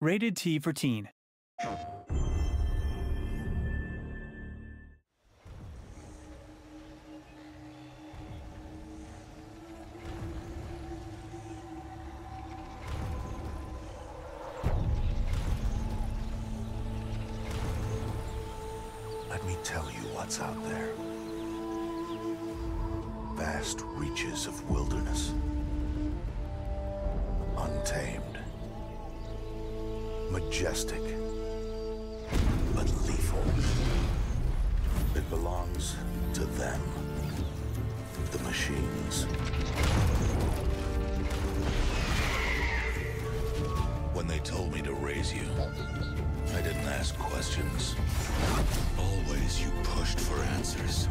Rated T for Teen. Let me tell you what's out there. Vast reaches of wilderness. Majestic. But lethal. It belongs to them. The machines. When they told me to raise you, I didn't ask questions. Always you pushed for answers.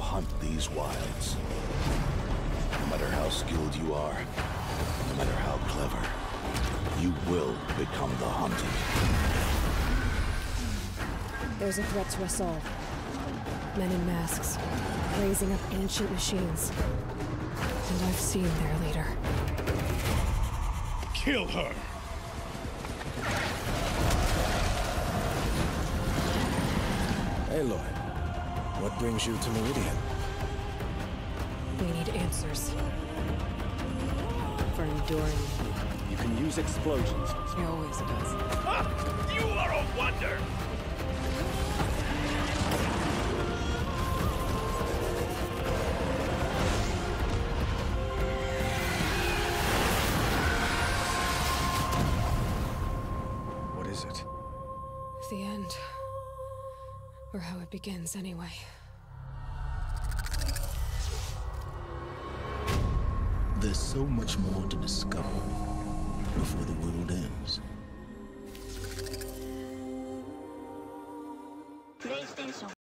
Hunt these wilds, no matter how skilled you are, no matter how clever, you will become the hunted. There's a threat to us all. Men in masks, raising up ancient machines. And I've seen their leader. Kill her! Aloy, what brings you to Meridian? We need answers. For enduring. You can use explosions. He always does. Ah, you are a wonder! What is it? The end. Or how it begins, anyway. There's so much more to discover before the world ends.